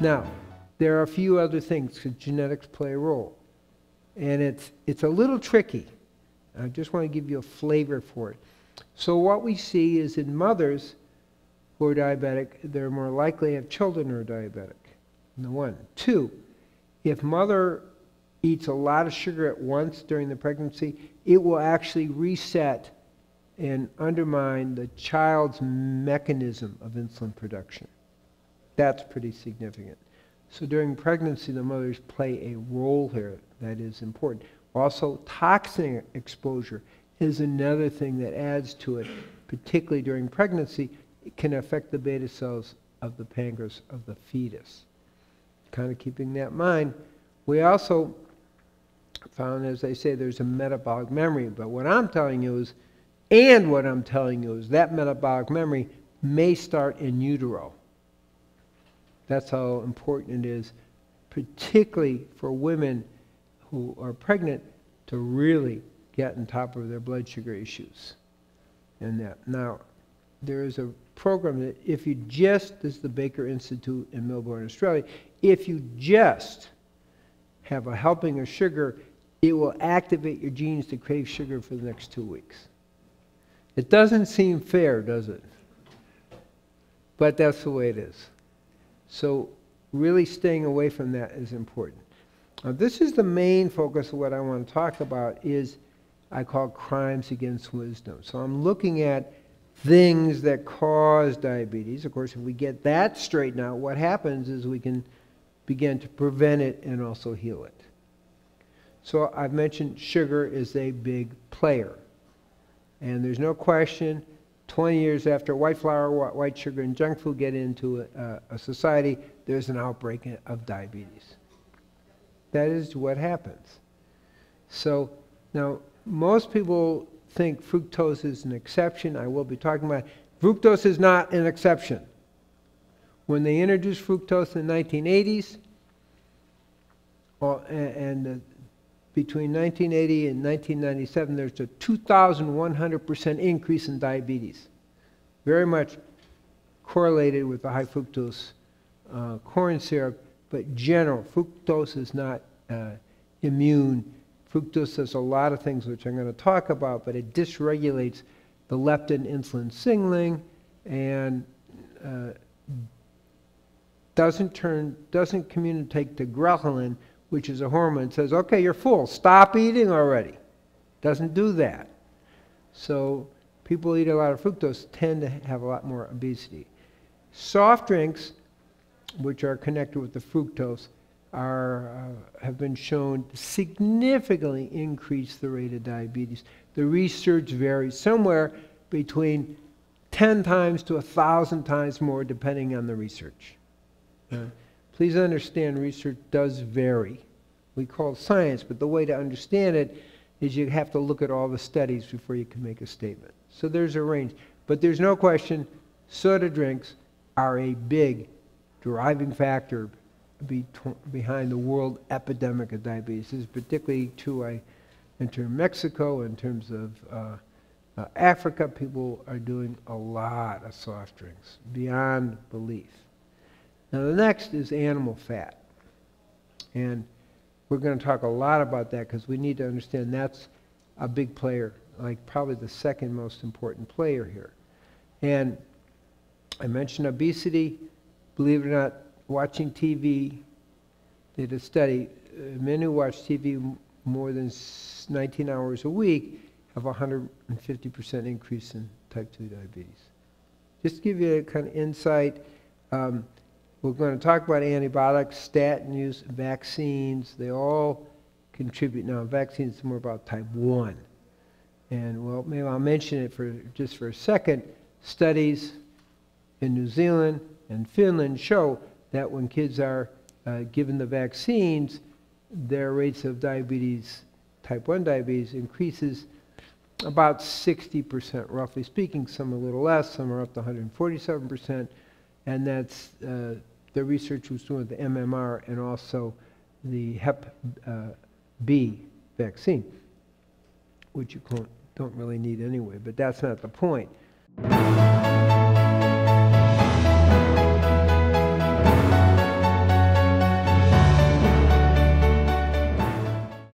Now, there are a few other things because genetics play a role. And it's, it's a little tricky. I just want to give you a flavor for it. So, what we see is in mothers who are diabetic, they're more likely to have children who are diabetic. One. Two, if mother eats a lot of sugar at once during the pregnancy, it will actually reset and undermine the child's mechanism of insulin production. That's pretty significant. So during pregnancy, the mothers play a role here that is important. Also, toxin exposure is another thing that adds to it, particularly during pregnancy. It can affect the beta cells of the pancreas of the fetus. Kind of keeping that in mind. We also found, as I say, there's a metabolic memory. But what I'm telling you is, and what I'm telling you is that metabolic memory may start in utero. That's how important it is, particularly for women who are pregnant, to really get on top of their blood sugar issues. And that. Now, there is a program that if you just, this is the Baker Institute in Melbourne, Australia, if you just have a helping of sugar, it will activate your genes to crave sugar for the next two weeks. It doesn't seem fair, does it? But that's the way it is. So, really staying away from that is important. Now, this is the main focus of what I want to talk about is I call crimes against wisdom. So I'm looking at things that cause diabetes. Of course, if we get that straightened out, what happens is we can begin to prevent it and also heal it. So I've mentioned sugar is a big player. And there's no question, 20 years after white flour, white sugar, and junk food get into a, a society, there's an outbreak of diabetes. That is what happens. So now, most people think fructose is an exception. I will be talking about it. Fructose is not an exception. When they introduced fructose in the 1980s, well, and, and between 1980 and 1997, there's a 2,100% increase in diabetes. Very much correlated with the high fructose uh, corn syrup, but general, fructose is not uh, immune. Fructose does a lot of things which I'm going to talk about, but it dysregulates the leptin insulin signaling and uh, doesn't turn, doesn't communicate to ghrelin, which is a hormone, says, okay, you're full, stop eating already. Doesn't do that. So people eat a lot of fructose tend to have a lot more obesity. Soft drinks, which are connected with the fructose, are, uh, have been shown to significantly increase the rate of diabetes. The research varies somewhere between 10 times to 1,000 times more, depending on the research. Please understand research does vary. We call it science, but the way to understand it is you have to look at all the studies before you can make a statement. So there's a range. But there's no question soda drinks are a big driving factor be behind the world epidemic of diabetes. Particularly true I, of Mexico, in terms of uh, uh, Africa, people are doing a lot of soft drinks, beyond belief. Now, the next is animal fat. And we're going to talk a lot about that because we need to understand that's a big player, like probably the second most important player here. And I mentioned obesity. Believe it or not, watching TV, they did a study, uh, men who watch TV more than 19 hours a week have a 150% increase in type 2 diabetes. Just to give you a kind of insight, um, we're going to talk about antibiotics, statin use, vaccines. They all contribute. Now, vaccines is more about type 1. And, well, maybe I'll mention it for just for a second. Studies in New Zealand and Finland show that when kids are uh, given the vaccines, their rates of diabetes, type 1 diabetes, increases about 60%, roughly speaking. Some a little less, some are up to 147%. And that's uh, the research was doing with the MMR and also the Hep uh, B vaccine, which you don't really need anyway, but that's not the point.